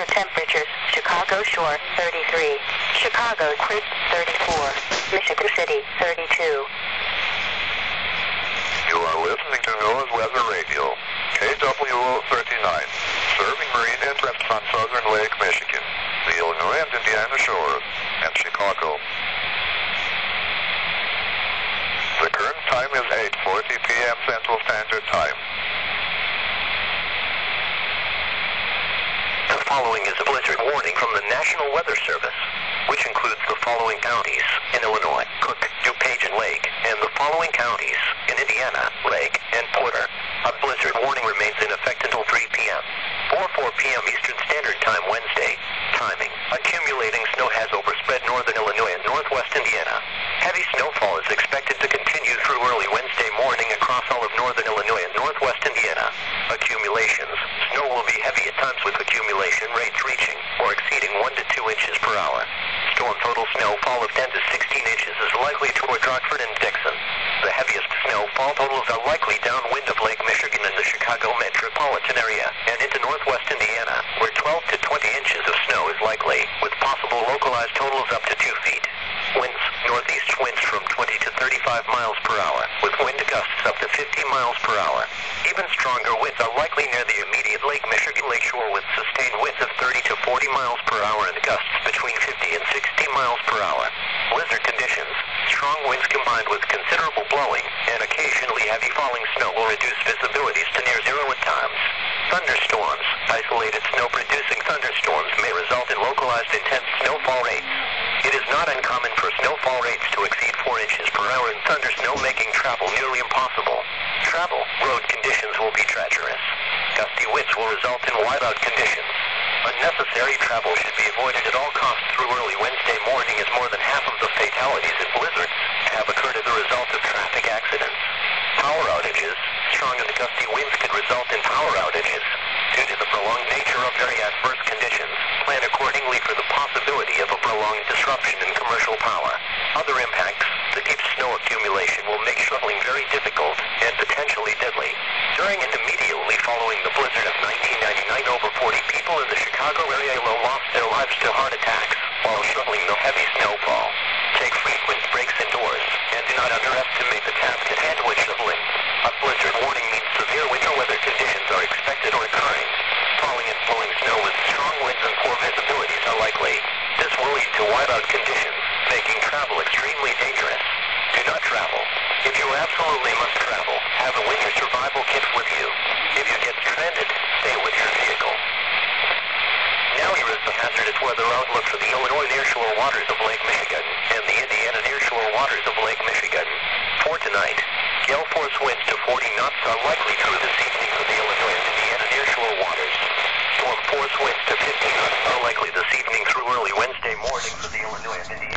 Water temperatures, Chicago Shore, 33. Chicago Crib, 34. Michigan City, 32. You are listening to NOAA's Weather Radio, KWO 39, serving marine interests on southern Lake Michigan, the Illinois and Indiana shores, and Chicago. The current time is 8.40 p.m. Central Standard Time. The following is a blizzard warning from the National Weather Service, which includes the following counties in Illinois, Cook, DuPage, and Lake, and the following counties in Indiana, Lake, and Porter. A blizzard warning remains in effect until 3 p.m. 4 4 p.m. Eastern Standard Time Wednesday. Timing. Accumulating snow has overspread northern Illinois and. Heavy snowfall is expected to continue through early Wednesday morning across all of northern Illinois and northwest Indiana. Accumulations. Snow will be heavy at times with accumulation rates reaching or exceeding 1 to 2 inches per hour. Storm total snowfall of 10 to 16 inches is likely toward Rockford and Dixon. The heaviest snowfall totals are likely downwind of Lake Michigan in the Chicago metropolitan area and into northwest Indiana, where 12 to 20 inches of snow is likely, with possible localized totals up to 2 feet. Winds, northeast winds from 20 to 35 miles per hour, with wind gusts up to 50 miles per hour. Even stronger winds are likely near the immediate Lake Michigan lakeshore with sustained winds of 30 to 40 miles per hour and gusts between 50 and 60 miles per hour. Blizzard conditions, strong winds combined with considerable blowing and occasionally heavy falling snow will reduce visibilities to near zero at times. Thunderstorms, isolated snow-producing thunderstorms may result in localized intense snowfall rates. It is not uncommon for snowfall rates to exceed 4 inches per hour and thunder snow making travel nearly impossible. Travel, road conditions will be treacherous. Gusty winds will result in whiteout conditions. Unnecessary travel should be avoided at all costs through early Wednesday morning as more than half of the fatalities in blizzards have occurred as a result of traffic accidents. Power outages, strong and gusty winds could result in power outages. Due to the prolonged nature of very adverse conditions, plan accordingly for the possibility of a prolonged disruption in commercial power. Other impacts, the deep snow accumulation will make shoveling very difficult and potentially deadly. During and immediately following the blizzard of 1999, over 40 people in the Chicago area lost their lives to heart attacks while shoveling the heavy snowfall. Take frequent breaks indoors and do not underestimate the task at hand when shoveling. A blizzard warning means severe winter weather conditions are expected or occurring. Falling and blowing snow with strong winds and poor visibilities are likely. This will lead to whiteout conditions, making travel extremely dangerous. Do not travel. If you absolutely must travel, have a winter survival kit with you. If you get stranded, stay with your vehicle. Now here is the hazardous weather outlook for the Illinois nearshore waters of Lake Michigan and the Indiana nearshore waters of Lake Michigan. For tonight, gale force winds to 40 knots are likely through this evening for the Illinois and Indiana nearshore waters. Winds to 50 knots are likely this evening through early Wednesday morning for the Illinois and Indiana.